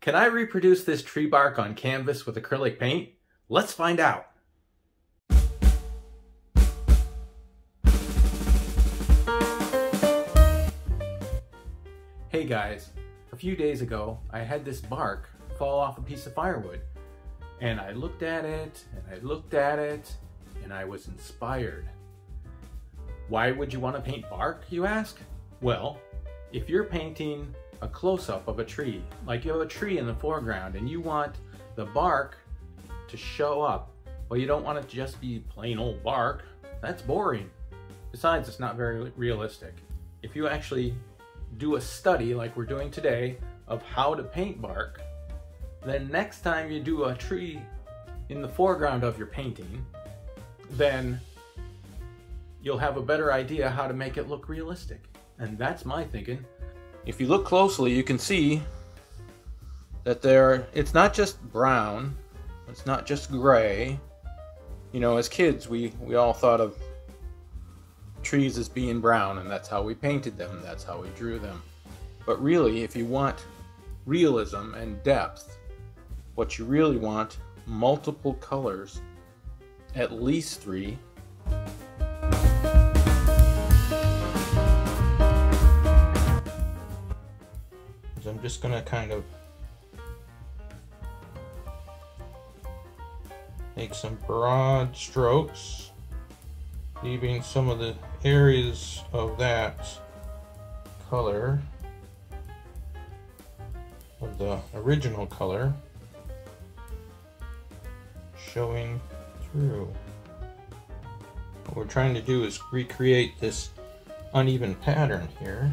Can I reproduce this tree bark on canvas with acrylic paint? Let's find out. Hey guys, a few days ago I had this bark fall off a piece of firewood and I looked at it and I looked at it and I was inspired. Why would you want to paint bark, you ask? Well, if you're painting a close-up of a tree. Like you have a tree in the foreground and you want the bark to show up. Well, you don't want it to just be plain old bark. That's boring. Besides, it's not very realistic. If you actually do a study like we're doing today of how to paint bark, then next time you do a tree in the foreground of your painting, then you'll have a better idea how to make it look realistic. And that's my thinking. If you look closely, you can see that there, it's not just brown, it's not just gray. You know, as kids, we, we all thought of trees as being brown, and that's how we painted them, that's how we drew them. But really, if you want realism and depth, what you really want, multiple colors, at least three, I'm just to kind of make some broad strokes, leaving some of the areas of that color, of the original color, showing through. What we're trying to do is recreate this uneven pattern here.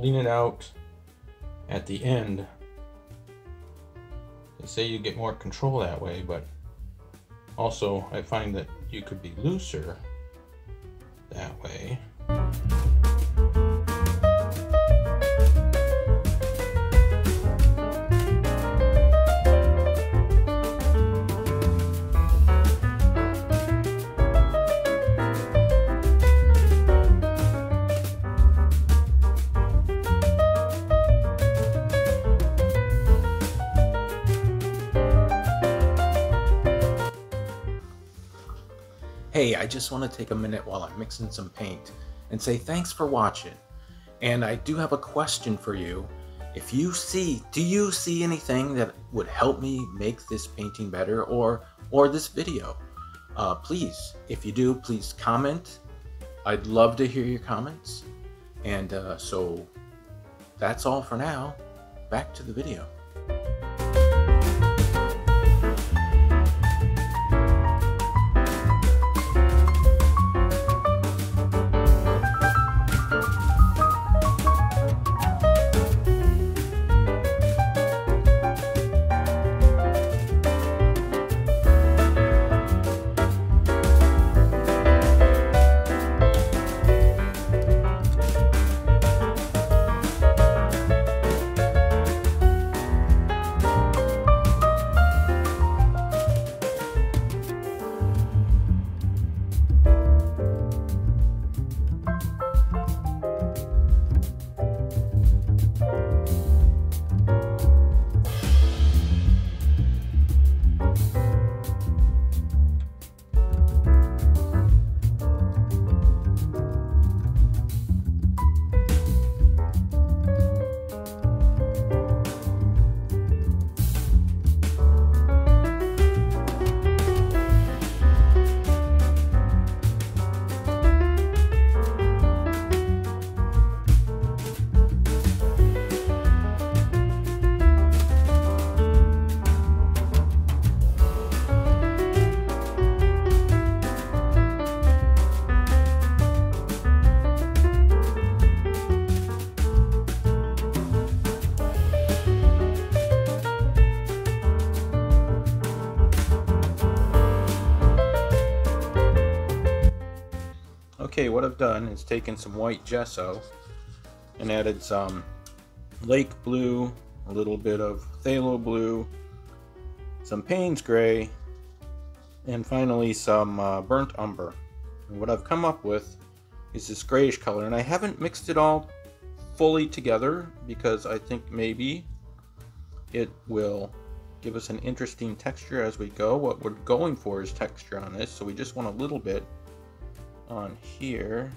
Holding it out at the end. They say you get more control that way, but also I find that you could be looser that way. Hey, I just want to take a minute while I'm mixing some paint and say thanks for watching. And I do have a question for you. If you see, do you see anything that would help me make this painting better or or this video? Uh, please, if you do, please comment. I'd love to hear your comments. And uh, so that's all for now. Back to the video. Okay, what I've done is taken some white gesso and added some lake blue, a little bit of phthalo blue, some Payne's gray, and finally some uh, burnt umber. And what I've come up with is this grayish color, and I haven't mixed it all fully together because I think maybe it will give us an interesting texture as we go. What we're going for is texture on this, so we just want a little bit on here.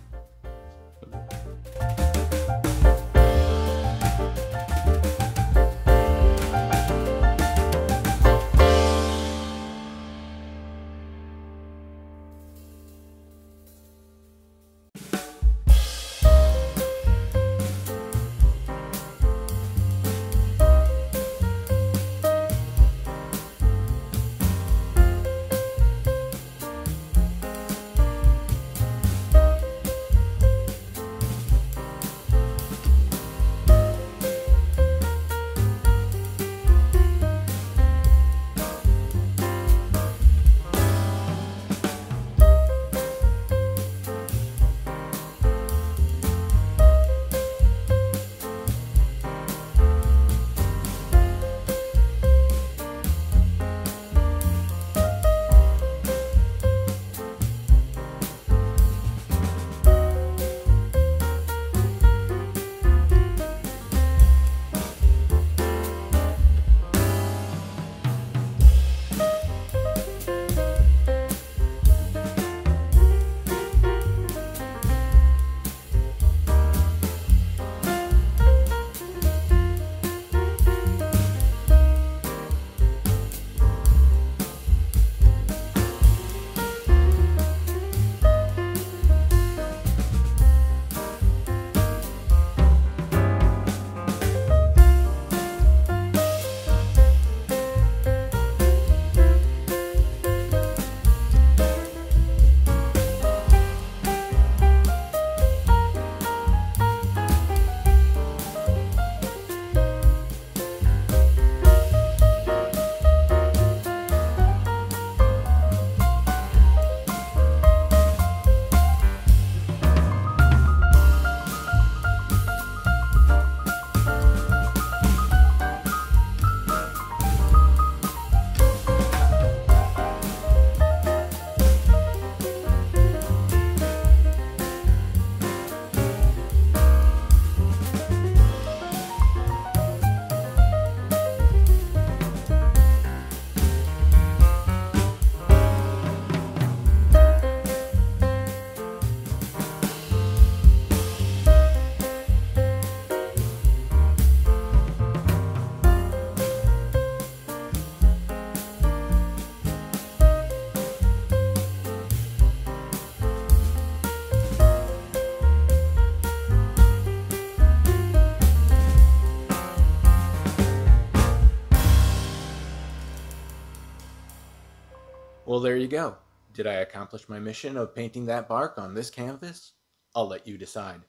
There you go. Did I accomplish my mission of painting that bark on this canvas? I'll let you decide.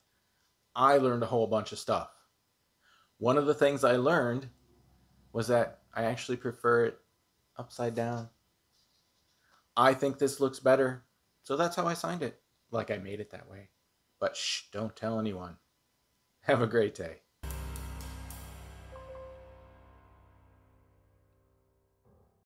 I learned a whole bunch of stuff. One of the things I learned was that I actually prefer it upside down. I think this looks better, so that's how I signed it, like I made it that way. But shh, don't tell anyone. Have a great day.